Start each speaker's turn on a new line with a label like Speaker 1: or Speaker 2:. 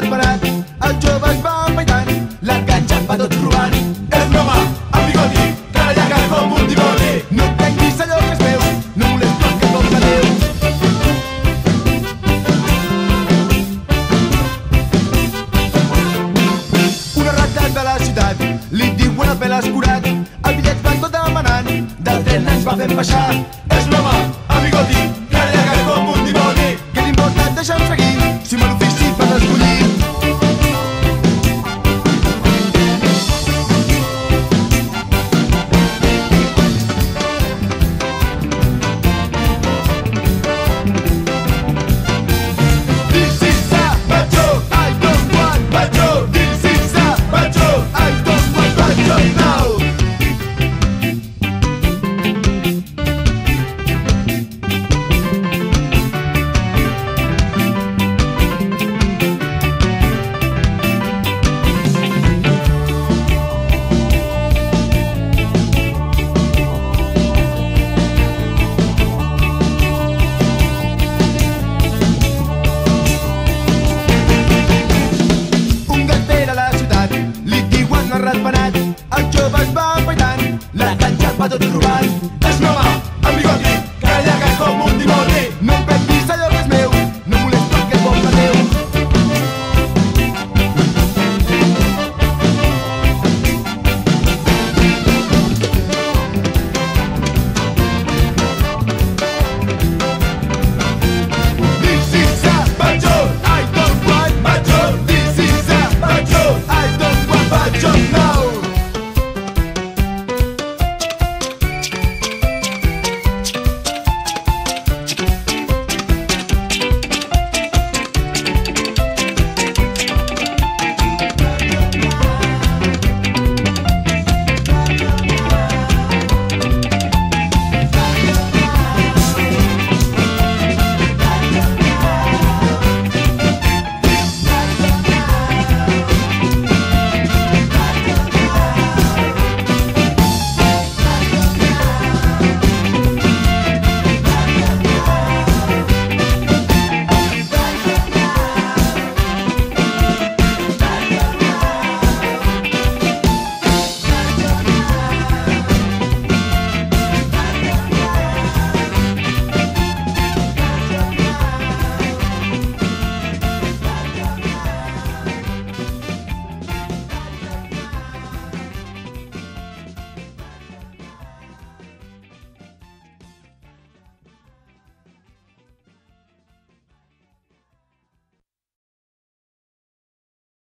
Speaker 1: ratpenat, els joves van bailant, la canxa va tot robant.
Speaker 2: És un home amb bigoti, llarga com un dimoni.
Speaker 1: No prenguis allò que és meu, no molesto que com de. Una rata de la ciutat, li diuen el pèl escurat, el bitllet van tot demanant, del tren ens va fent baixar.
Speaker 2: És un home amb bigoti,
Speaker 1: zapadł do grubari Też mama, ambigodny